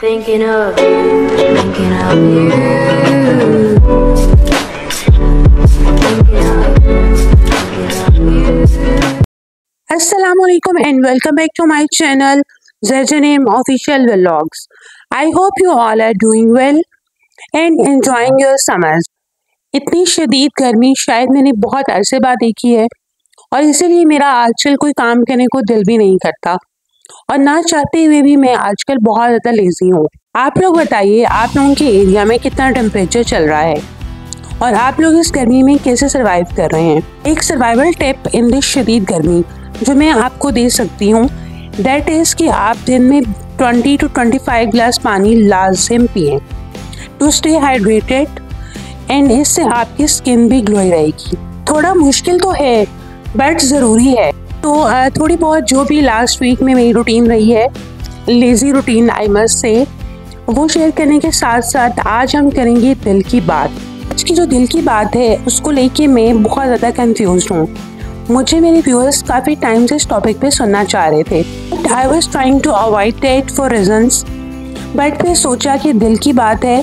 Thinking of you, thinking of you. Assalamualaikum and welcome back to my channel ZNM Official Vlogs. I hope you all are doing well and enjoying your summers. इतनी शदीद गर्मी शायद मैंने बहुत अरसे बाद देखी है और इसीलिए मेरा आजकल कोई काम करने को दिल भी नहीं करता और ना चाहते हुए भी मैं आजकल बहुत ज़्यादा लेजी हूँ। आप लोग बताइए, आप लोगों के एरिया में कितना टेम्परेचर चल रहा है? और आप लोग इस गर्मी में कैसे सरवाइव कर रहे हैं? एक सर्वाइवल टिप इन दिस शदीद गर्मी, जो मैं आपको दे सकती हूँ दैट इज़ कि आप दिन में 20 टू 25 गिलास पानी लाजिम पिए। टू स्टे हाइड्रेटेड एंड इससे आपकी स्किन भी ग्लोई रहेगी। थोड़ा मुश्किल तो है बट ज़रूरी है। तो थोड़ी बहुत जो भी लास्ट वीक में मेरी रूटीन रही है lazy routine I must say वो शेयर करने के साथ साथ आज हम करेंगे दिल की बात। आज की जो दिल की बात है, उसको लेके मैं बहुत ज़्यादा कंफ्यूज हूँ। मुझे मेरे व्यूअर्स काफ़ी टाइम से इस टॉपिक पे सुनना चाह रहे थे। But I was trying to avoid that for reasons but फिर सोचा कि दिल की बात है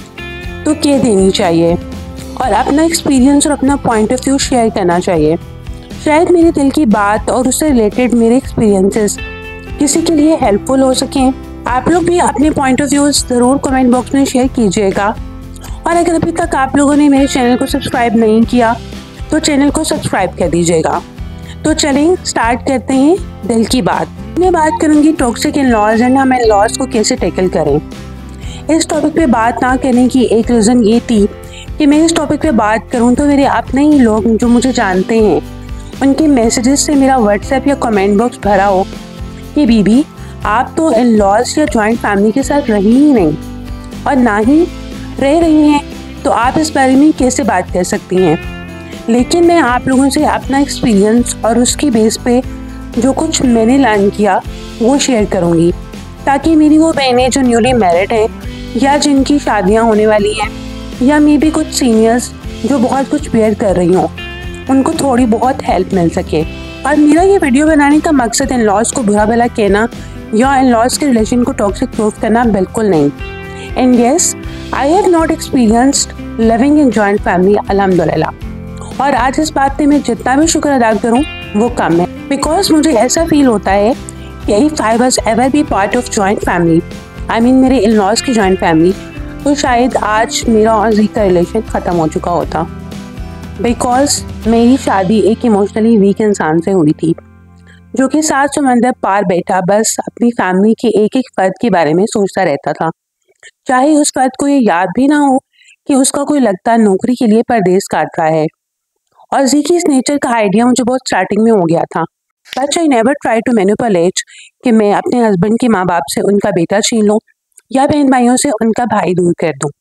तो कह देनी चाहिए। और अपना एक्सपीरियंस और अपना पॉइंट ऑफ़ व्यू शेयर करना चाहिए। शायद मेरे दिल की बात और उससे रिलेटेड मेरे एक्सपीरियंसेस किसी के लिए हेल्पफुल हो सकें। आप लोग भी अपने पॉइंट ऑफ़ व्यूज़ ज़रूर कमेंट बॉक्स में शेयर कीजिएगा। और अगर अभी तक आप लोगों ने मेरे चैनल को सब्सक्राइब नहीं किया तो चैनल को सब्सक्राइब कर दीजिएगा। तो चलें स्टार्ट करते हैं दिल की बात। मैं बात करूँगी टॉक्सिक इन लॉज एंड हम इन लॉज को कैसे टैकल करें। इस टॉपिक पे बात ना करने की एक रीज़न ये थी कि मैं इस टॉपिक पे बात करूँ तो मेरे अपने ही लोग जो मुझे जानते हैं उनके मैसेजेस से मेरा व्हाट्सएप या कमेंट बॉक्स भरा हो। कि बीबी, आप तो इन लॉज या जॉइंट फैमिली के साथ रही ही नहीं और ना ही रह रही हैं तो आप इस बारे में कैसे बात कर सकती हैं? लेकिन मैं आप लोगों से अपना एक्सपीरियंस और उसकी बेस पे जो कुछ मैंने लर्न किया, वो शेयर करूँगी। ताकि मेरी वो बहनें जो न्यूली मैरिड हैं, या जिनकी शादियाँ होने वाली हैं, या मे भी कुछ सीनियर्स जो बहुत कुछ बेयर कर रही हों। उनको थोड़ी बहुत हेल्प मिल सके। और मेरा, ये वीडियो बनाने का मकसद इन लॉज को बुरा भला कहना या इन लॉज के रिलेशन को टॉक्सिक प्रूफ करना बिल्कुल नहीं। And yes I have not experienced living in joint family अलहमदिल्ला और आज इस बात पे मैं जितना भी शुक्र अदा करूँ, वो कम है। बिकॉज़ मुझे ऐसा फील होता है कि if I was ever be part of joint family I mean मेरे इन लॉज की जॉइंट फैमिली तो शायद आज मेरा और जी का रिलेशन ख़त्म हो चुका होता। बिकॉज़ मेरी शादी एक इमोशनली वीक इंसान से हुई थी, जो कि सात समंदर पार बैठा, बस अपनी फैमिली के एक एक फर्द के बारे में सोचता रहता था। चाहे उस फर्द को ये याद भी ना हो कि उसका कोई लगता नौकरी के लिए परदेश काट रहा है। और जी की इस नेचर का आइडिया मुझे बहुत स्टार्टिंग में हो गया था। But I never try to manipulate कि मैं अपने हस्बैंड के माँ बाप से उनका बेटा छीन लूँ या बहन भाइयों से उनका भाई दूर कर दूँ।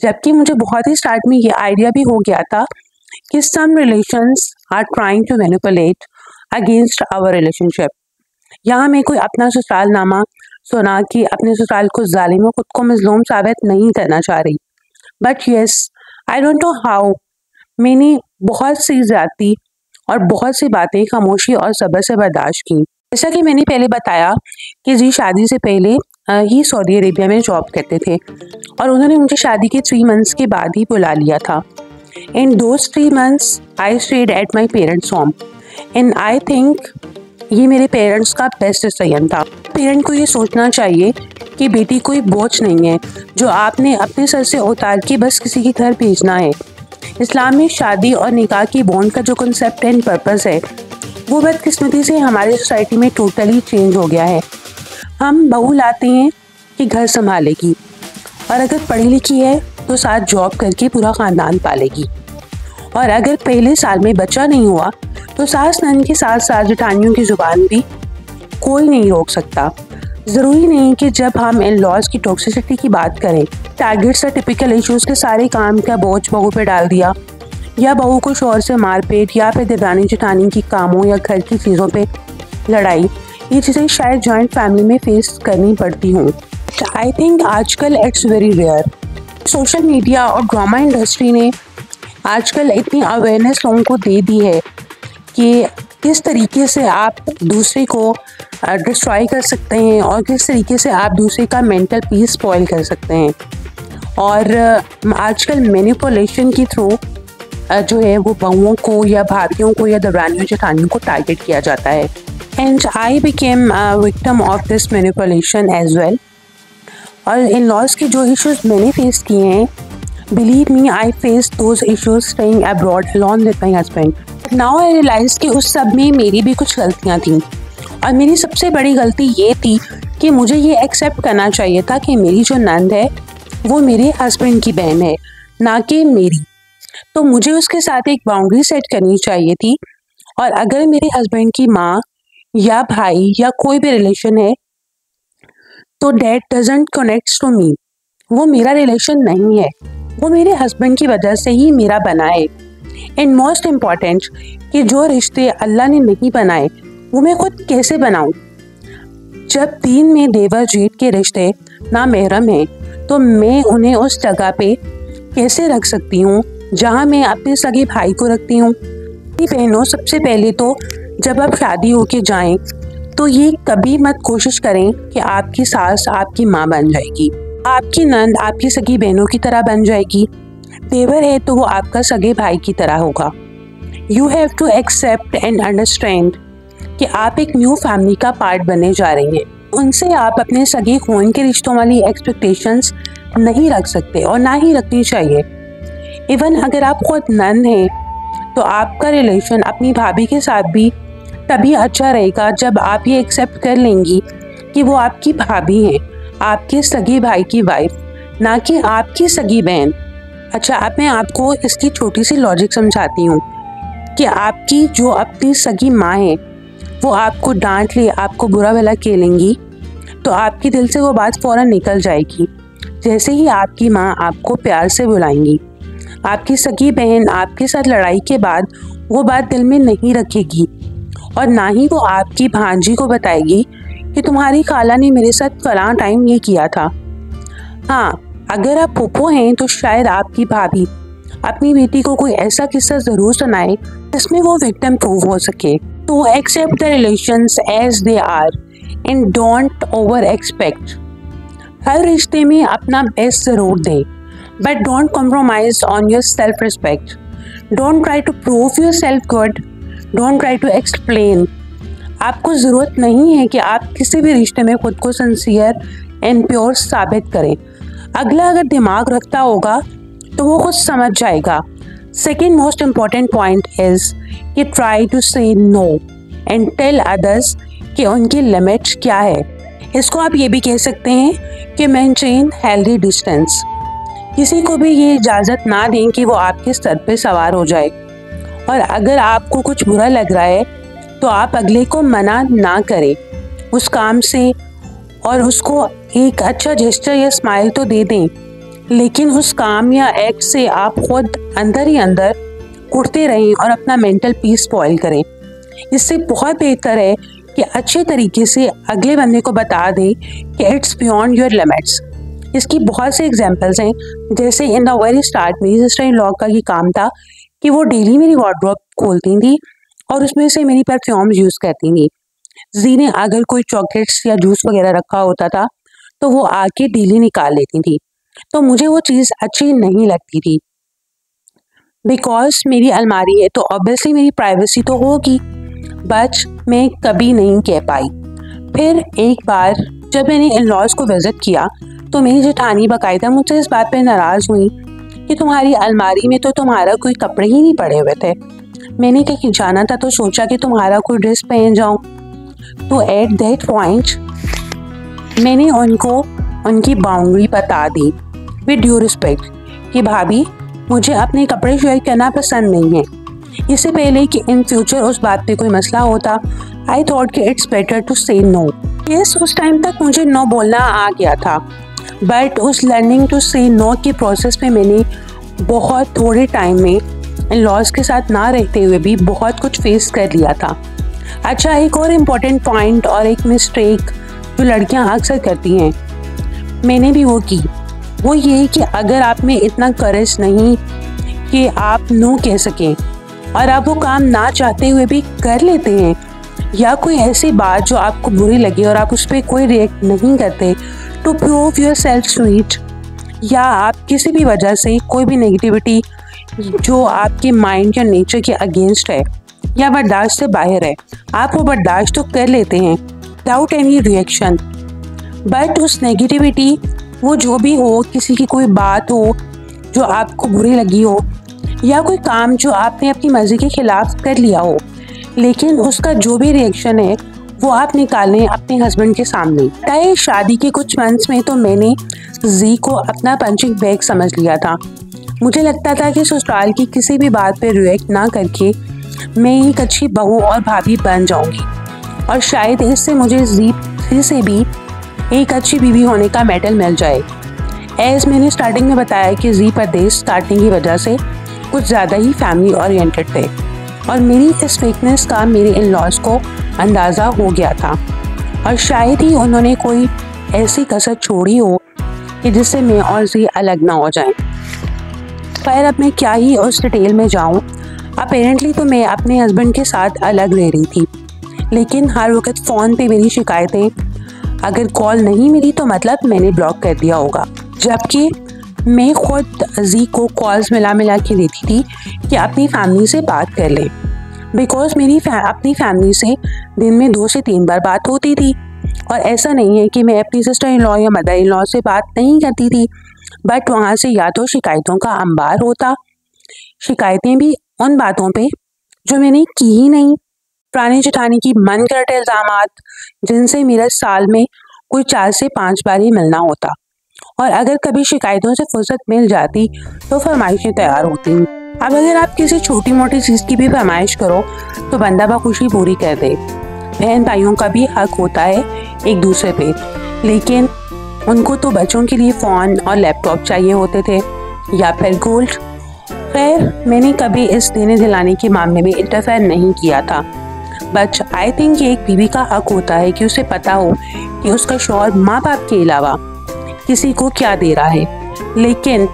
जबकि मुझे बहुत ही स्टार्ट में ये आइडिया भी हो गया था कि some relations are trying to manipulate against our relationship. यहाँ मैं कोई अपना ससुराल नामा सुना कि अपने ससुराल को जालिम और खुद को मजलूम साबित नहीं करना चाह रही। But yes I don't know how मैंने बहुत सी जाती और बहुत सी बातें खामोशी और सब्र से बर्दाश्त की। जैसा कि मैंने पहले बताया कि जी शादी से पहले ही सऊदी अरेबिया में जॉब करते थे और उन्होंने मुझे शादी के थ्री मंथ्स के बाद ही बुला लिया था। In those three months, I stayed at my parents' home. And I think ये मेरे पेरेंट्स का बेस्ट डिसीज़न था। पेरेंट को ये सोचना चाहिए कि बेटी कोई बोझ नहीं है जो आपने अपने सर से उतार के बस किसी के घर भेजना है। इस्लाम में शादी और निकाह की बॉन्ड का जो कंसेप्ट एंड पर्पस है वो बदकिस्मती से हमारे सोसाइटी में टोटली चेंज हो गया है। हम बहू लाते हैं कि घर संभालेगी। और अगर पढ़ी लिखी है तो साथ जॉब करके पूरा ख़ानदान पालेगी। और अगर पहले साल में बच्चा नहीं हुआ तो सास नन के साथ साथ जठानियों की ज़ुबान भी कोई नहीं रोक सकता। ज़रूरी नहीं कि जब हम इन लॉज की टॉक्सिसिटी की बात करें टारगेट्स और टिपिकल इश्यूज़ के सारे काम का बोझ बहू पे डाल दिया? या बहू को शोर से मारपीट या फिर देवरानी जठानी की कामों या घर की चीज़ों पे लड़ाई, ये चीज़ें शायद जॉइंट फैमिली में फेस करनी पड़ती हूँ। आई थिंक आजकल it's very rare social media और ड्रामा इंडस्ट्री ने आजकल इतनी अवेयरनेस लोगों को दे दी है कि किस तरीके से आप दूसरे को डिस्ट्रॉय कर सकते हैं और किस तरीके से आप दूसरे का मेंटल पीस स्पॉइल कर सकते हैं। और आजकल मैनिपुलेशन के थ्रू जो है वो बहुओं को या भाभियों को या दबरानियों जेठानियों को टारगेट किया जाता है। And I became victim of this manipulation as well और इन लॉज के जो इश्यूज़ मैंने फेस किए हैं believe me I face those issues staying abroad alone with my husband now I realise कि उस सब में मेरी भी कुछ गलतियाँ थी। और मेरी सबसे बड़ी गलती ये थी कि मुझे ये एक्सेप्ट करना चाहिए था कि मेरी जो नंद है, वो मेरे हस्बैंड की बहन है, ना कि मेरी। तो मुझे उसके साथ एक बाउंड्री सेट करनी चाहिए थी। और अगर मेरे हस्बैंड की माँ या भाई या कोई भी रिलेशन है तो that doesn't connect to me वो मेरा रिलेशन नहीं है। वो मेरे हस्बैंड की वजह से ही मेरा बना है। एंड मोस्ट इंपॉर्टेंट कि जो रिश्ते अल्लाह ने नहीं बनाए, वो मैं खुद कैसे बनाऊँ? जब तीन में देवर जीत के रिश्ते ना महरम हैं तो मैं उन्हें उस जगह पे कैसे रख सकती हूँ, जहाँ मैं अपने सगे भाई को रखती हूँ? बहनों, सबसे पहले तो जब आप शादी होके जाएँ तो ये कभी मत कोशिश करें कि आपकी सास आपकी माँ बन जाएगी। आपकी नंद आपकी सगी बहनों की तरह बन जाएगी। देवर है तो वो आपका सगे भाई की तरह होगा। You have to accept and understand कि आप एक न्यू फैमिली का पार्ट बने जा रही हैं। उनसे आप अपने सगे खून के रिश्तों वाली एक्सपेक्टेशंस नहीं रख सकते और ना ही रखनी चाहिए। इवन अगर आप खुद नन हैं तो आपका रिलेशन अपनी भाभी के साथ भी तभी अच्छा रहेगा जब आप ये एक्सेप्ट कर लेंगी कि वो आपकी भाभी हैं, आपके सगे भाई की वाइफ ना कि आपकी सगी बहन। अच्छा अब मैं आपको इसकी छोटी सी लॉजिक समझाती हूँ कि आपकी जो अपनी सगी माँ है, वो आपको डांट ले, आपको बुरा भला खेलेंगी तो आपके दिल से वो बात फ़ौर निकल जाएगी। जैसे ही आपकी माँ आपको प्यार से बुलाएँगी, आपकी सगी बहन आपके साथ लड़ाई के बाद वो बात दिल में नहीं रखेगी। और ना ही वो आपकी भांजी को बताएगी कि तुम्हारी खाला ने मेरे साथ फला टाइम ये किया था। हाँ अगर आप पुप्पो हैं तो शायद आपकी भाभी अपनी बेटी को कोई ऐसा किस्सा ज़रूर सुनाए जिसमें वो विक्टिम प्रूव हो सके। तो accept the relations as they are and don't over expect हर रिश्ते में अपना बेस्ट ज़रूर दें but don't compromise on your self respect don't try to prove your self good don't try to explain आपको ज़रूरत नहीं है कि आप किसी भी रिश्ते में खुद को सिंसियर एंड प्योर साबित करें। अगला अगर दिमाग रखता होगा तो वो खुद समझ जाएगा। Second most important point is कि try to say no and tell others कि उनकी लिमिट क्या है। इसको आप ये भी कह सकते हैं कि मेंटेन हेल्दी डिस्टेंस किसी को भी ये इजाज़त ना दें कि वो आपके सर पे सवार हो जाए। और अगर आपको कुछ बुरा लग रहा है तो आप अगले को मना ना करें। उस काम से और उसको एक अच्छा जेस्टर या स्माइल तो दे दें। लेकिन उस काम या एक्ट से आप खुद अंदर ही अंदर कुड़ते रहें और अपना मेंटल पीस स्पॉइल करें। इससे बहुत बेहतर है कि अच्छे तरीके से अगले बंदे को बता दें कि इट्स बियॉन्ड योर लिमिट्स इसकी बहुत से एग्जांपल्स हैं। जैसे in the very start sister in law का ये काम था कि वो डेली मेरी वार्ड्रॉप खोलती थी और उसमें से मेरी परफ्यूम्स यूज़ करती थी। जी ने अगर कोई चॉकलेट्स या जूस वगैरह रखा होता था तो वो आके डेली निकाल लेती थी। तो मुझे वो चीज़ अच्छी नहीं लगती थी। बिकॉज़ मेरी अलमारी है तो ऑब्वियसली मेरी प्राइवेसी तो होगी बट मैं कभी नहीं कह पाई। फिर एक बार जब मैंने इन लॉज को विज़िट किया तो मेरी जेठानी बाकायदा मुझसे इस बात पे नाराज़ हुई कि तुम्हारी अलमारी में तो तुम्हारा कोई कपड़े ही नहीं पड़े हुए थे। मैंने कहीं जाना था तो सोचा कि तुम्हारा कोई ड्रेस पहन जाऊँ। तो एट दैट पॉइंट मैंने उनको, उनकी बाउंड्री बता दी विद ड्यू रिस्पेक्ट कि भाभी, मुझे अपने कपड़े शेयर करना पसंद नहीं है। इससे पहले कि इन फ्यूचर उस बात पे कोई मसला होता आई थॉट कि it's better to say no yes उस टाइम तक मुझे नो बोलना आ गया था। बट उस लर्निंग टू से नो के प्रोसेस में मैंने बहुत थोड़े टाइम में लॉज के साथ ना रहते हुए भी बहुत कुछ फेस कर लिया था। अच्छा एक और इंपॉर्टेंट पॉइंट और एक मिस्टेक जो लड़कियाँ अक्सर करती हैं, मैंने भी वो की। वो ये कि अगर आप में इतना करेज नहीं कि आप नो कह सकें और आप वो काम ना चाहते हुए भी कर लेते हैं, या कोई ऐसी बात जो आपको बुरी लगी और आप उस पर कोई रिएक्ट नहीं करते to prove your self sweet या आप किसी भी वजह से कोई भी नेगेटिविटी जो आपके माइंड या नेचर के अगेंस्ट है, या बर्दाश्त से बाहर है, आप वो बर्दाश्त तो कर लेते हैं विदाउट एनी रिएक्शन बट उस नेगेटिविटी वो जो भी हो, किसी की कोई बात हो, जो आपको बुरी लगी हो, या कोई काम जो आपने अपनी मर्ज़ी के खिलाफ कर लिया हो, लेकिन उसका जो भी रिएक्शन है वो आप निकालें अपने हस्बैंड के सामने। तय शादी के कुछ मंथ्स में तो मैंने जी को अपना पंचिंग बैग समझ लिया था। मुझे लगता था कि ससुराल की किसी भी बात पर रिएक्ट ना करके मैं एक अच्छी बहू और भाभी बन जाऊँगी। और शायद इससे मुझे जी फिर से भी एक अच्छी बीवी होने का मेडल मिल जाए। एज मैंने स्टार्टिंग में बताया कि जी प्रदेश स्टार्टिंग की वजह से कुछ ज़्यादा ही फैमिली ओरिएंटेड थे। और मेरी इस वीकनेस का मेरे इन लॉज को अंदाज़ा हो गया था। और शायद ही उन्होंने कोई ऐसी कसर छोड़ी हो कि जिससे मैं और जी अलग ना हो जाए। खैर, अब मैं क्या ही उस डिटेल में जाऊँ। अपेरेंटली तो मैं अपने हस्बैंड के साथ अलग रह रही थी। लेकिन हर वक्त फ़ोन पे मेरी शिकायतें। अगर कॉल नहीं मिली तो मतलब मैंने ब्लॉक कर दिया होगा। जबकि मैं खुद जी को कॉल्स मिला मिला के देती थी कि अपनी फैमिली से बात कर ले। बिकॉज़ मेरी फै, अपनी फैमिली से दिन में दो से तीन बार बात होती थी। और ऐसा नहीं है कि मैं अपनी सिस्टर इन लॉ या मदर इन लॉ से बात नहीं करती थी बट वहाँ से या तो शिकायतों का अंबार होता। शिकायतें भी उन बातों पे जो मैंने की ही नहीं। पुरानी जेठानी की मन करटे इल्ज़ाम जिनसे मेरा साल में कोई चार से पाँच बार ही मिलना होता। और अगर कभी शिकायतों से फुर्सत मिल जाती तो फरमाइशें तैयार होती। अब अगर आप किसी छोटी मोटी चीज़ की भी फरमाइश करो तो बंदा बखुशी पूरी कर दे। बहन भाइयों का भी हक होता है एक दूसरे पे। लेकिन उनको तो बच्चों के लिए फ़ोन और लैपटॉप चाहिए होते थे, या फिर गोल्ड। खैर, मैंने कभी इस देने दिलाने के मामले में इंटरफेयर नहीं किया था। बट आई थिंक एक बीवी का हक होता है कि उसे पता हो कि उसका शौहर माँ बाप के अलावा किसी को क्या दे रहा है। लेकिन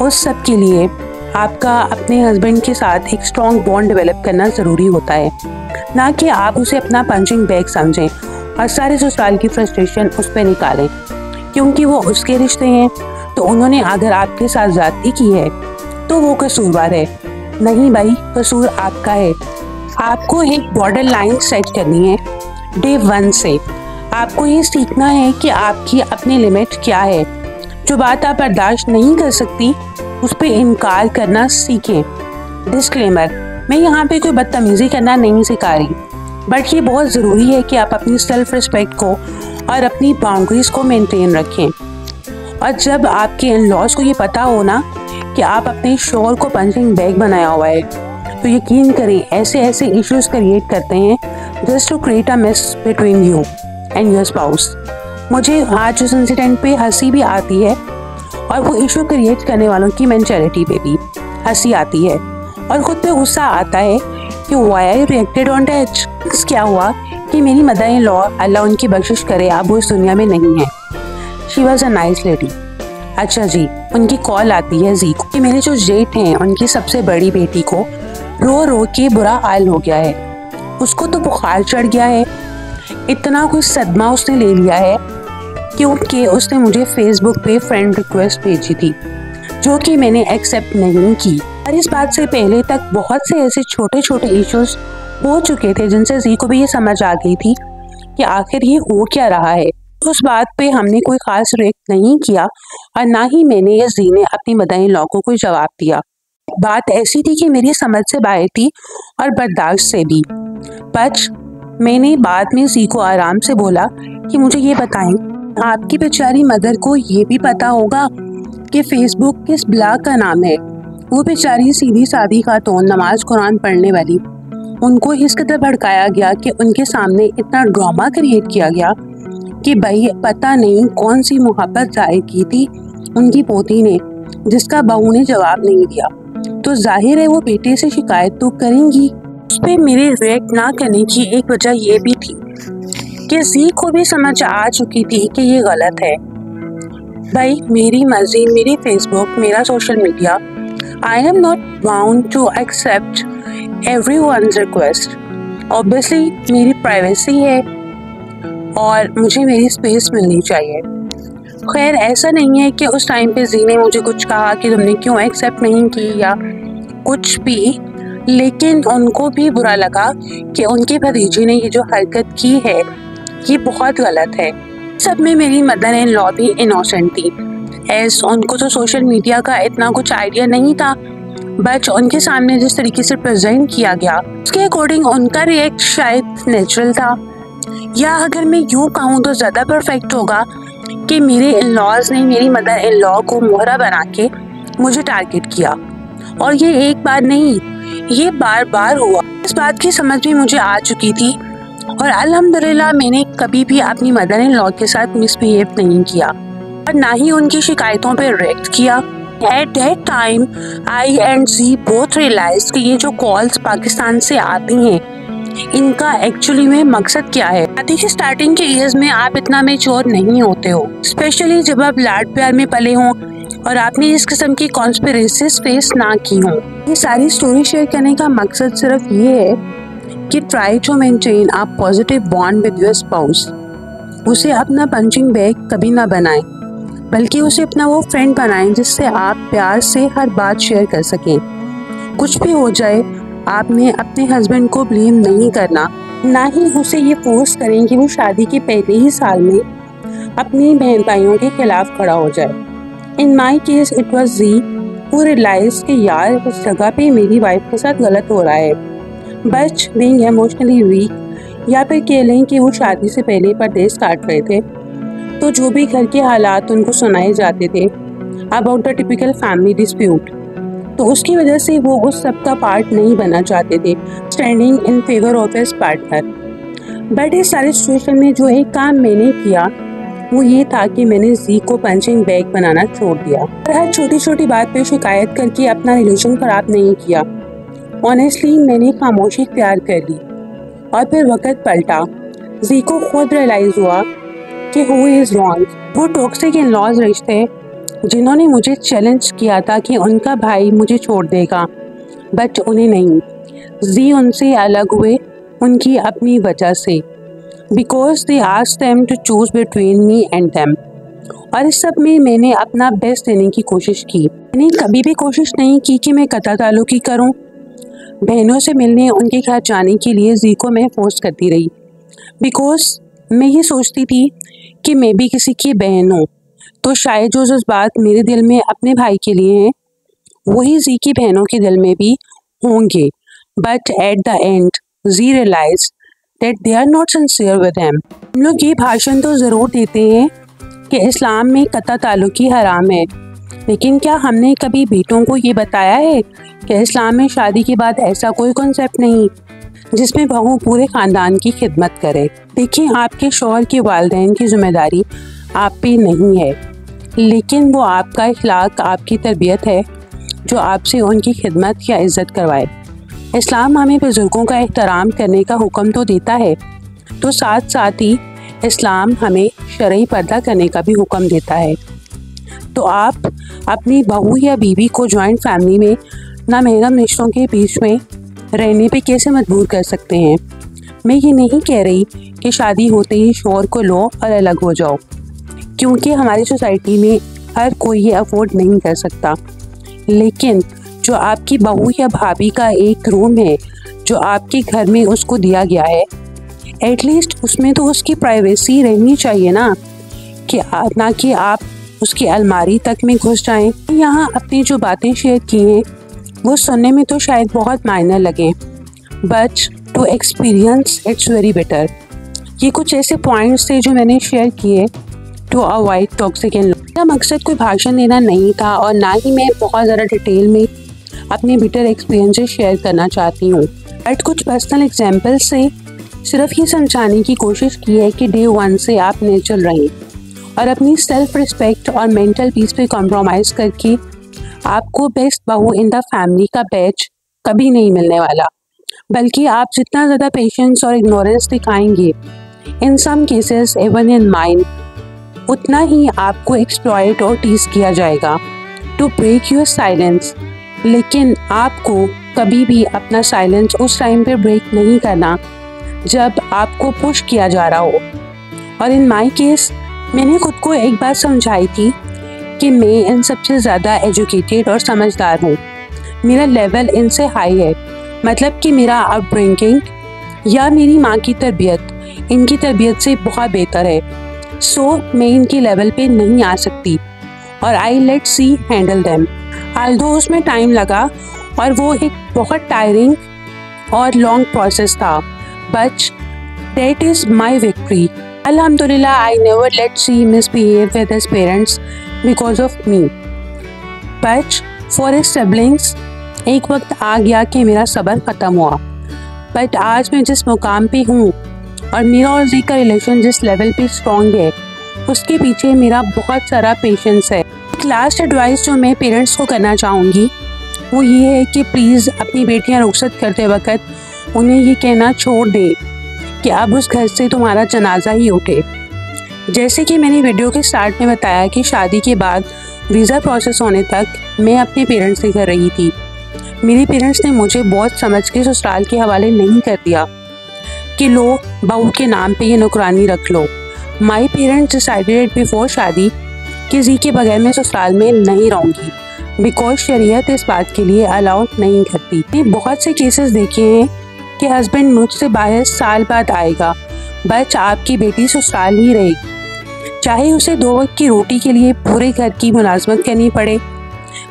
उस सब के लिए आपका अपने हस्बैंड के साथ एक स्ट्रॉन्ग बॉन्ड डेवलप करना ज़रूरी होता है। ना कि आप उसे अपना पंचिंग बैग समझें और सारे ससुराल की फ्रस्ट्रेशन उस पर निकालें। क्योंकि वो उसके रिश्ते हैं तो उन्होंने अगर आपके साथ ज़्यादती की है। तो वो कसूरवार है। नहीं भाई, कसूर आपका है। आपको एक बॉर्डर लाइन सेट करनी है डे वन से। आपको ये सीखना है कि आपकी अपनी लिमिट क्या है। जो बात आप बर्दाश्त नहीं कर सकती उस पर इनकार करना सीखें। डिस्क्लेमर मैं यहाँ पे कोई बदतमीज़ी करना नहीं सिखा रही। बट ये बहुत ज़रूरी है कि आप अपनी सेल्फ रिस्पेक्ट को और अपनी बाउंड्रीज को मेंटेन रखें। और जब आपके इन लॉज को ये पता हो ना कि आप अपने शोर को पंचिंग बैग बनाया हुआ है तो यकीन करें ऐसे ऐसे इश्यूज़ क्रिएट करते हैं just to create a mess between you and your spouse मुझे आज उस इंसिडेंट पे हँसी भी आती है और वो इशू क्रिएट करने वालों की मैंटेलिटी पे भी हँसी आती है। और खुद पे गुस्सा आता है कि why I reacted on touch क्या हुआ कि मेरी मदर इन लॉ अल्लाह उनकी बख्शिश करे, आप वो इस दुनिया में नहीं है? She was a nice lady अच्छा जी, उनकी कॉल आती है जी को मेरे जो जेठ हैं, उनकी सबसे बड़ी बेटी को रो रो के बुरा हाल हो गया है। उसको तो बुखार चढ़ गया है। इतना कुछ सदमा उसने ले लिया है। क्योंकि उसने मुझे फेसबुक पे फ्रेंड रिक्वेस्ट भेजी थी, जो कि मैंने एक्सेप्ट नहीं की। और इस बात से पहले तक बहुत से ऐसे छोटे छोटे इश्यूज़ हो चुके थे जिनसे जी को भी ये समझ आ गई थी कि आखिर ये हो क्या रहा है। उस बात पे हमने कोई खास रिएक्ट नहीं किया और ना ही मैंने या जी ने अपनी मदाई लॉ को कोई जवाब दिया। बात ऐसी थी कि मेरी समझ से बाहर थी और बर्दाश्त से भी। बच मैंने बाद में जी को आराम से बोला कि मुझे ये बताएँ आपकी बेचारी मदर को ये भी पता होगा कि फेसबुक किस ब्लॉग का नाम है। वो बेचारी सीधी सादी खातून नमाज़ कुरान पढ़ने वाली। उनको इस कदर भड़काया गया कि उनके सामने इतना ड्रामा क्रिएट किया गया कि भाई, पता नहीं कौन सी मोहब्बत ज़ाहिर की थी उनकी पोती ने, जिसका बहू ने जवाब नहीं दिया। तो ज़ाहिर है वो बेटे से शिकायत तो करेंगी। उस पर मेरे रिएक्ट ना करने की एक वजह ये भी थी कि जी को भी समझ आ चुकी थी कि ये गलत है। भाई, मेरी मर्ज़ी, मेरी फेसबुक मेरा social media I am not bound to accept every one request obviously मेरी प्राइवेसी है और मुझे मेरी स्पेस मिलनी चाहिए। खैर, ऐसा नहीं है कि उस टाइम पे जी ने मुझे कुछ कहा कि तुमने क्यों एक्सेप्ट नहीं की या कुछ भी, लेकिन उनको भी बुरा लगा कि उनके भतीजे ने ये जो हरकत की है ये बहुत गलत है। सब में मेरी मदर इन लॉ भी इनोसेंट थी। एज उनको तो सोशल मीडिया का इतना कुछ आइडिया नहीं था। बट उनके सामने जिस तरीके से प्रेजेंट किया गया, उसके अकॉर्डिंग उनका रिएक्ट शायद नेचुरल था। या अगर मैं यूँ कहूँ तो ज़्यादा परफेक्ट होगा कि मेरे इन लॉज ने मेरी मदर इन लॉ को मोहरा बना के मुझे टारगेट किया। और ये एक बार नहीं, ये बार बार हुआ। इस बात की समझ भी मुझे आ चुकी थी और अल्हम्दुलिल्लाह, मैंने कभी भी अपनी मदर इन लॉ के साथ मिसबिहेव नहीं किया और ना ही उनकी शिकायतों पर रिएक्ट किया। At that time I and G both realise कि ये जो कॉल्स पाकिस्तान से आती हैं, इनका एक्चुअली में मकसद क्या है? के स्टार्टिंग के ईयर्स में आप इतना मेच्योर नहीं होते हो स्पेशली जब आप लाड प्यार में पले हों और आपने इस किस्म की कॉन्स्पिरेसीज फेस ना की हो। ये सारी स्टोरी शेयर करने का मकसद सिर्फ़ ये है कि ट्राई टू मेंटेन आप positive bond with your spouse उसे अपना पंचिंग बैग कभी ना बनाएँ, बल्कि उसे अपना वो फ्रेंड बनाएँ जिससे आप प्यार से हर बात शेयर कर सकें। कुछ भी हो जाए, आपने अपने हस्बैंड को ब्लेम नहीं करना, ना ही उसे ये फोर्स करें कि वो शादी के पहले ही साल में अपनी बहन भाइयों के खिलाफ खड़ा हो जाए। In my case it was G who realise कि यार, उस जगह पे मेरी वाइफ के साथ गलत हो रहा है। बच बीइंग इमोशनली वीक या फिर कह लें कि वो शादी से पहले परदेश काट रहे थे। तो जो भी घर के हालात उनको सुनाए जाते थे। About the typical family dispute तो उसकी वजह से वो उस सब का पार्ट नहीं बनना चाहते थे। Standing in favour of as partner but इस सारे सिचुएशन में जो एक काम मैंने किया, वो ये था कि मैंने जी को पंचिंग बैग बनाना छोड़ दिया। हर छोटी छोटी बात पे शिकायत करके अपना रिलेशन खराब नहीं किया। ऑनेस्टली मैंने खामोशी प्यार कर ली। और फिर वक़्त पलटा। जी को खुद रियलाइज़ हुआ कि हु इज़ रॉन्ग वो टॉक्सिक इन लॉज रिश्ते जिन्होंने मुझे चैलेंज किया था कि उनका भाई मुझे छोड़ देगा बट उन्हें नहीं। जी उनसे अलग हुए, उनकी अपनी वजह से। बिकॉज़ दे आज them to choose between me and them और इस सब में मैंने अपना बेस्ट देने की कोशिश की। मैंने कभी भी कोशिश नहीं की कि मैं कता तालुकी करूँ। बहनों से मिलने, उनके घर जाने के लिए जी को मैं फोर्स करती रही। बिकॉज़ मैं ये सोचती थी कि मैं भी किसी की बहन हूँ तो शायद जो जज्बात मेरे दिल में अपने भाई के लिए हैं, वही जी की बहनों के दिल में भी होंगे। But at the end ji realise that they are not sincere with him हम लोग ये भाषण तो ज़रूर देते हैं कि इस्लाम में कता ताल्लुकी हराम है। लेकिन क्या हमने कभी बेटों को ये बताया है कि इस्लाम में शादी के बाद ऐसा कोई कॉन्सेप्ट नहीं, जिसमें बहू पूरे ख़ानदान की खिदमत करे? देखिए, आपके शोहर के वालदेन की ज़िम्मेदारी आप पे नहीं है, लेकिन वो आपका इखलाक, आपकी तरबियत है, जो आपसे उनकी खिदमत या इज़्ज़त करवाए। इस्लाम हमें बुज़ुर्गों का एहतराम करने का हुक्म तो देता है तो साथ साथ ही इस्लाम हमें शरय पर्दा करने का भी हुक्म देता है। तो आप अपनी बहू या बीवी को जॉइंट फैमिली में ना महरम रिश्तों के बीच में रहने पे कैसे मजबूर कर सकते हैं? मैं ये नहीं कह रही कि शादी होते ही शोर को लो और अलग हो जाओ, क्योंकि हमारी सोसाइटी में हर कोई ये अफोर्ड नहीं कर सकता। लेकिन जो आपकी बहू या भाभी का एक रूम है, जो आपके घर में उसको दिया गया है एटलीस्ट उसमें तो उसकी प्राइवेसी रहनी चाहिए ना, कि ना कि आप उसकी अलमारी तक में घुस जाएँ। यहाँ अपनी जो बातें शेयर की हैं, वो सुनने में तो शायद बहुत मायने लगे। But to experience it's very better ये कुछ ऐसे पॉइंट्स थे जो मैंने शेयर किए टू अवॉइड टॉक्सिक इन मेरा मकसद कोई भाषण देना नहीं था और ना ही मैं बहुत ज़्यादा डिटेल में अपने बिटर एक्सपीरियंसेस शेयर करना चाहती हूँ। बट कुछ पर्सनल एग्ज़ाम्पल से सिर्फ़ ये समझाने की कोशिश की है कि डे वन से आप नेचर रहें। और अपनी सेल्फ रिस्पेक्ट और मेंटल पीस पे कॉम्प्रोमाइज़ करके आपको बेस्ट बहू इन द फैमिली का बैच कभी नहीं मिलने वाला। बल्कि आप जितना ज़्यादा पेशेंस और इग्नोरेंस दिखाएँगे in some cases even in mind उतना ही आपको एक्सप्लॉयट और टीज किया जाएगा। टू ब्रेक योर साइलेंस लेकिन आपको कभी भी अपना साइलेंस उस टाइम पे ब्रेक नहीं करना, जब आपको पुश किया जा रहा हो। और इन माई केस मैंने खुद को एक बात समझाई थी कि मैं इन सबसे ज़्यादा एजुकेटेड और समझदार हूँ। मेरा लेवल इनसे हाई है। मतलब कि मेरा अपब्रिंकिंग या मेरी माँ की तरबियत इनकी तरबियत से बहुत बेहतर है। सो so, मैं इनके लेवल पे नहीं आ सकती और I let see handle them although उसमें टाइम लगा और वो एक बहुत टायरिंग और लॉन्ग प्रोसेस था। But that is my victory Alhamdulillah, I never let C misbehave with his parents because of me. But for his siblings, एक वक्त आ गया कि मेरा सब्र ख़त्म हुआ। बट आज मैं जिस मुकाम पे हूँ और मेरा और जी का रिलेशन जिस लेवल पे स्ट्रॉन्ग है उसके पीछे मेरा बहुत सारा पेशेंस है। एक लास्ट एडवाइस जो मैं पेरेंट्स को करना चाहूँगी वो ये है कि प्लीज़ अपनी बेटियाँ रुखसत करते वक्त उन्हें ये कहना छोड़ दें। कि अब उस घर से तुम्हारा जनाजा ही उठे। जैसे कि मैंने वीडियो के स्टार्ट में बताया कि शादी के बाद वीज़ा प्रोसेस होने तक मैं अपने पेरेंट्स से कर रही थी। मेरे पेरेंट्स ने मुझे बहुत समझ के ससुराल के हवाले नहीं कर दिया कि लो, बहू के नाम पे ये नौकरानी रख लो। माई पेरेंट्स डिसाइडेड बिफोर शादी कि जी के बगैर मैं ससुराल में नहीं रहूँगी बिकॉज़ शरीयत इस बात के लिए अलाउ नहीं करती। बहुत से केसेस देखे हैं कि हस्बैंड मुझसे बाहर साल बाद आएगा। बच आपकी बेटी ससुराल ही रहेगी। चाहे उसे दो वक्त की रोटी के लिए पूरे घर की मुलाजमत करनी पड़े।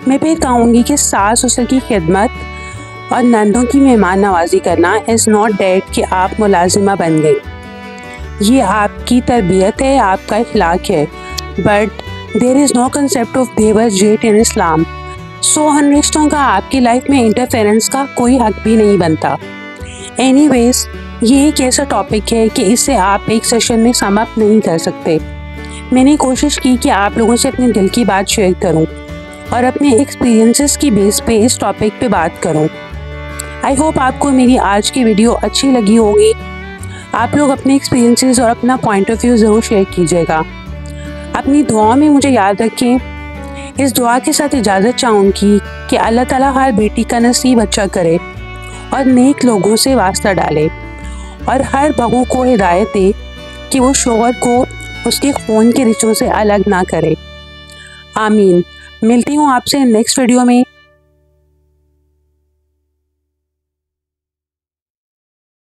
मैं फिर कहूँगी कि सास ससुर की खिदमत और नंदों की मेहमान नवाजी करना इज़ नॉट डेट कि आप मुलाजिमा बन गई ये आपकी तरबियत है, आपका इखलाक है। But there is no concept of Weber जेट इन इस्लाम सो हन रिश्तों का आपकी लाइफ में इंटरफेरेंस का कोई हक भी नहीं बनता। एनीवेज ये एक ऐसा टॉपिक है कि इसे आप एक सेशन में समाप्त नहीं कर सकते। मैंने कोशिश की कि आप लोगों से अपने दिल की बात शेयर करूँ और अपने एक्सपीरियंसेस की बेस पे इस टॉपिक पे बात करूँ। आई होप आपको मेरी आज की वीडियो अच्छी लगी होगी। आप लोग अपने एक्सपीरियंसेस और अपना पॉइंट ऑफ़ व्यू ज़रूर शेयर कीजिएगा। अपनी दुआ में मुझे याद रखें। इस दुआ के साथ इजाज़त चाहूँगी कि अल्लाह ताला हर बेटी का नसीब अच्छा करे। और नेक लोगों से वास्ता डाले। और हर बहू को हिदायत दे कि वो शोहर को उसके खून के रिश्तों से अलग ना करे। आमीन। मिलती हूँ आपसे नेक्स्ट वीडियो में।